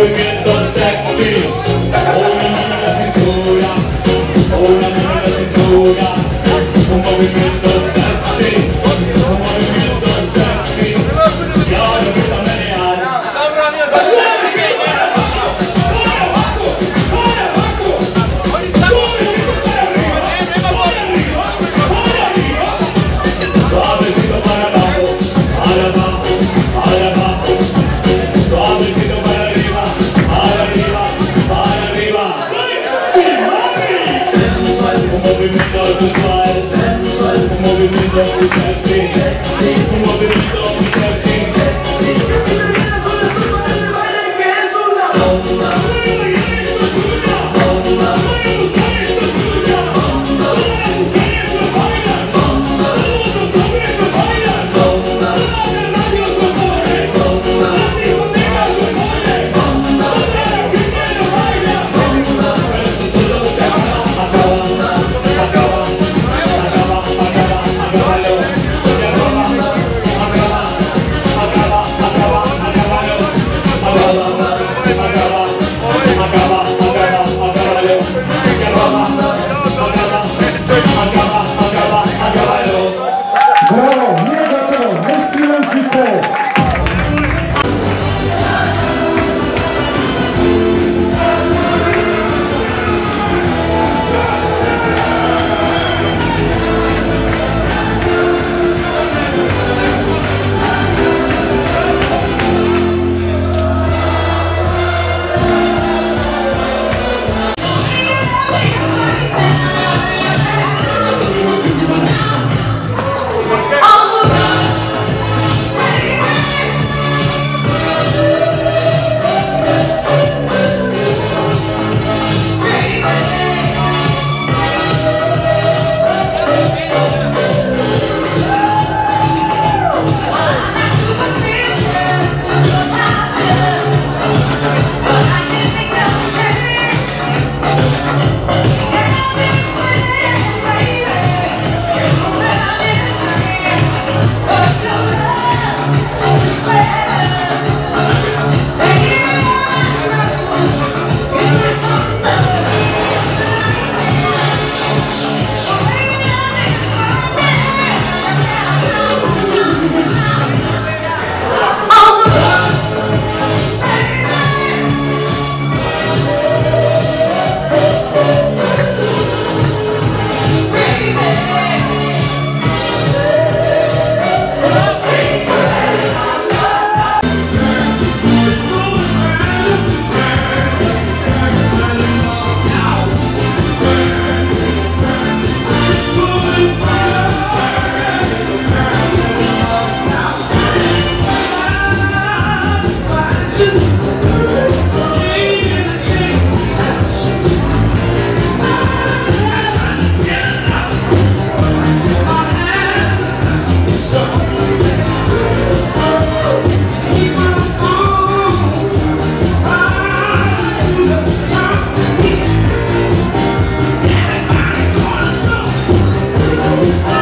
movimiento sexy. Una mano en la Una mano en la Un movimiento always Oh,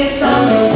song.